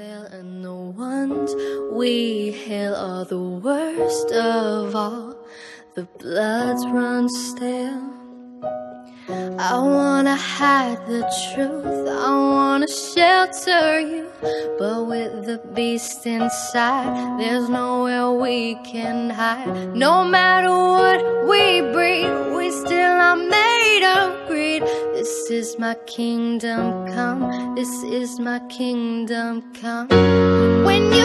and the ones we hail are the worst of all. The bloods run stale. I wanna hide the truth, I wanna shelter you. But with the beast inside, there's nowhere we can hide. No matter what This is my kingdom come, this is my kingdom come. When you